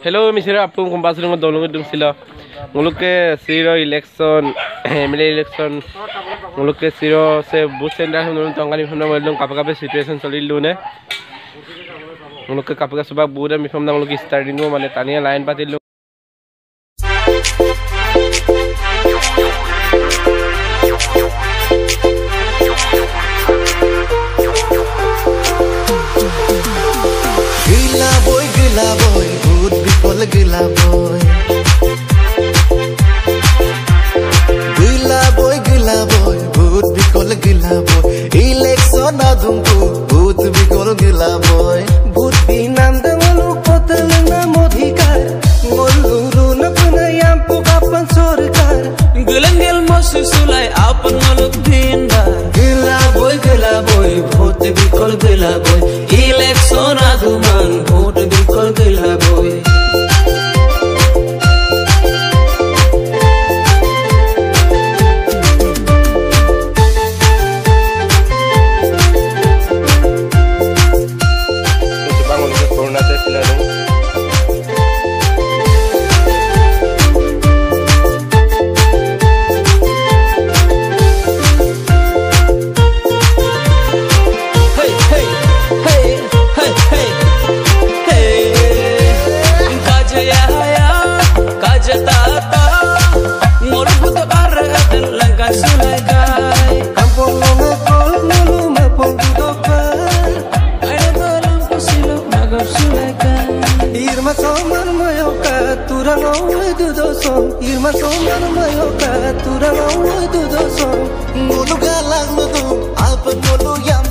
Hello' মিছিল আপুনি গম পাইছিলো মই দলং দিছিল মোলোকে চিৰ election M L A election মোলোকে চিৰ আছে বুথ চেণ্টাৰ টংগানি ভিফৰ্ম একদম কাপে কাপে চিটুৱেশ্যন চলি দিলোঁ নে মোলোকে কাপে কাপে চুবাক বহুতে মিফৰ্ম মোলোক ষ্টাৰ্ট দিলোঁ মানে টানিয়ে লাইন পাতিলোঁ গিলা বই। গিলা বই গিলা বই ভূত বিকল গিলা বই। ইলেকশন আদুমকু ভূত বিকল গিলা বই। ভূত বিনান্দ মলু পতল নাম অধিকার। মল্লুরু নকুনায়াম্পু কাপন সরকার। masih sulai apa noluk dinda গিলা বই গিলা বই Vote bikol gila boy Irma somar mayoka turanga oy dudo som Irma somar mayoka turanga oy dudo som Mulu galag mudum alpa mulu yam